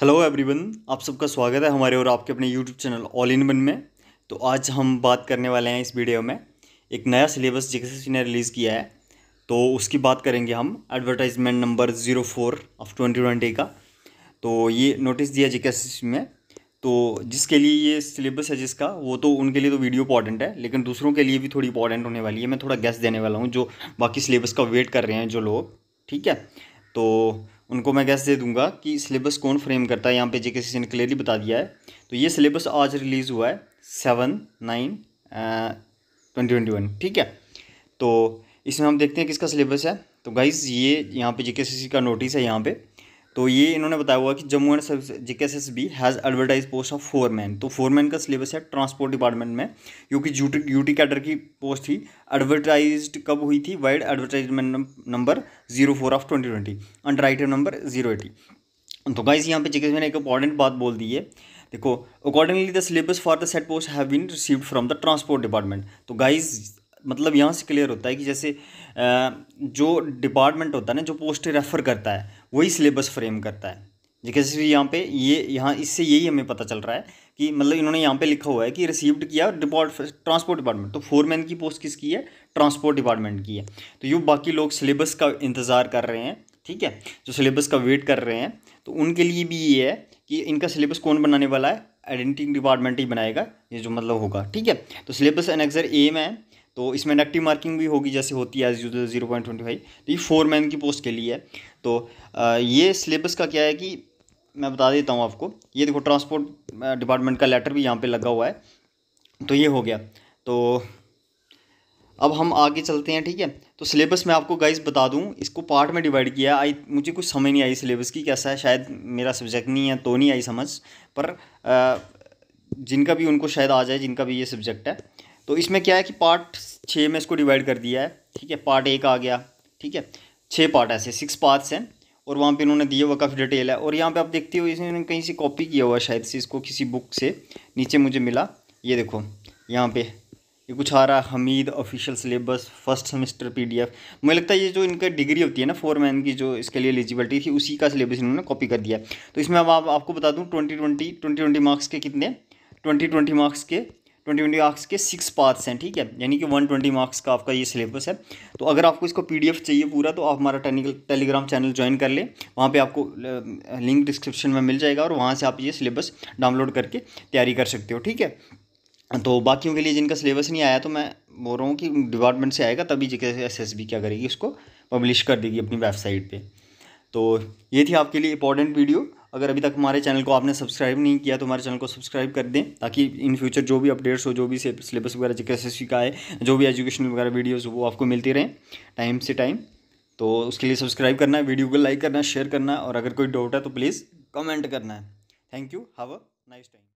Hello everyone आप सबका स्वागत है हमारे और आपके अपने YouTube channel all in one में। तो आज हम बात करने वाले हैं इस वीडियो में। एक नया सिलेबस जेकेसीसी ने रिलीज़ किया है। तो उसकी बात करेंगे हम advertisement number zero four of twenty twenty का। तो ये नोटिस दिया जेकेसीसी में। तो जिसके लिए ये सिलेबस है जिसका, वो तो उनके लिए तो वीडियो इंपॉर्टेंट है, लेकिन दूसरों के लिए भी थोड़ी इंपॉर्टेंट होने वाली है। मैं थोड़ा गैस देने वाला हूँ, जो बाकी सिलेबस का वेट कर रहे हैं जो लोग, ठीक है? तो उनको मैं गैस दे दूँगा कि सिलेबस कौन फ्रेम करता है, यहाँ पे जेके सी ने क्लियरली बता दिया है। तो ये सिलेबस आज रिलीज़ हुआ है seven nine twenty twenty one ठीक है? तो इसमें हम देखते हैं किसका सिलेबस है। तो गाइज़ ये यहाँ पे जेके सी का नोटिस है यहाँ पे। तो ये इन्होंने बताया हुआ कि Jammu and J K S B has advertise post of foreman तो फोर मैन का सिलेबस है ट्रांसपोर्ट डिपार्टमेंट में क्योंकि यूटी यूटी कैडर की पोस्ट थी। एडवर्टाइज कब हुई थी? Vide advertisement number zero four of twenty twenty under item number zero eighty तो गाइज़ यहाँ पे जेके ने एक इंपॉर्टेंट बात बोल दी है। देखो accordingly the syllabus for the said post have been received from the transport department तो गाइज़ मतलब यहाँ से क्लियर होता है कि जैसे जो डिपार्टमेंट होता है ना, जो पोस्ट रेफ़र करता है वही सिलेबस फ्रेम करता है। जैसे यहाँ पे ये, यहाँ इससे यही हमें पता चल रहा है कि मतलब इन्होंने यहाँ पे लिखा हुआ है कि रिसीव्ड किया डिपार्ट ट्रांसपोर्ट डिपार्टमेंट तो फोरमैन की पोस्ट किसकी है? ट्रांसपोर्ट डिपार्टमेंट की है। तो यूँ बाकी लोग सिलेबस का इंतज़ार कर रहे हैं, ठीक है? जो सिलेबस का वेट कर रहे हैं तो उनके लिए भी ये है कि इनका सिलेबस कौन बनाने वाला है? आइडेंटिटी डिपार्टमेंट ही बनाएगा, ये जो मतलब होगा, ठीक है? तो सिलेबस एनेक्सर एम है तो इसमें नेगेटिव मार्किंग भी होगी जैसे होती है as usual zero point twenty five तो ये फोर मैन की पोस्ट के लिए है। तो ये सिलेबस का क्या है कि मैं बता देता हूँ आपको ये देखो ट्रांसपोर्ट डिपार्टमेंट का लेटर भी यहाँ पे लगा हुआ है। तो ये हो गया। तो अब हम आगे चलते हैं ठीक है? तो सिलेबस मैं आपको गाइस बता दूँ इसको पार्ट में डिवाइड किया। आई मुझे कुछ समझ नहीं आई सिलेबस की कैसा है? शायद मेरा सब्जेक्ट नहीं है तो नहीं आई समझ। पर आ, जिनका भी उनको शायद आ जाए जिनका भी ये सब्जेक्ट है तो इसमें क्या है कि पार्ट छः में इसको डिवाइड कर दिया है ठीक है? पार्ट एक आ गया ठीक है? छः पार्ट ऐसे सिक्स पार्ट्स हैं और वहाँ पे इन्होंने दिया हुआ काफ़ी डिटेल है। और यहाँ पे आप देखते हो इसने कहीं से कॉपी किया हुआ शायद से इसको किसी बुक से। नीचे मुझे मिला ये देखो यहाँ पे। ये कुछ आ रहा है Hamid official syllabus first semester PDF मुझे लगता है ये जो इनका डिग्री होती है ना फोर मैन की जो इसके लिए एलिजिबिलिटी थी उसी का सिलेबस इन्होंने कॉपी कर दिया तो इसमें अब आप, आपको बता दूँ twenty twenty twenty twenty marks के कितने ट्वेंटी ट्वेंटी मार्क्स के ट्वेंटी ट्वेंटी मार्क्स के सिक्स पार्ट्स हैं, ठीक है? यानी कि वन ट्वेंटी मार्क्स का आपका ये सिलेबस है। तो अगर आपको इसको पीडीएफ चाहिए पूरा तो आप हमारा टेलीग्राम चैनल ज्वाइन कर लें। वहाँ पे आपको लिंक डिस्क्रिप्शन में मिल जाएगा और वहाँ से आप ये सिलेबस डाउनलोड करके तैयारी कर सकते हो, ठीक है? तो बाकियों के लिए जिनका सिलेबस नहीं आया तो मैं बोल रहा हूँ कि डिपार्टमेंट से आएगा, तभी जी एस एस बी क्या करेगी, उसको पब्लिश कर देगी अपनी वेबसाइट पर तो ये थी आपके लिए इंपॉर्टेंट वीडियो अगर अभी तक हमारे चैनल को आपने सब्सक्राइब नहीं किया तो हमारे चैनल को सब्सक्राइब कर दें, ताकि इन फ्यूचर जो भी अपडेट्स हो, जो भी सिलेबस वगैरह जी एस का है जो भी एजुकेशनल वगैरह वीडियोज़ वो आपको मिलती रहें टाइम से टाइम तो उसके लिए सब्सक्राइब करना है वीडियो को लाइक करना शेयर करना, और अगर कोई डाउट है तो प्लीज़ कमेंट करना। है thank you have a nice time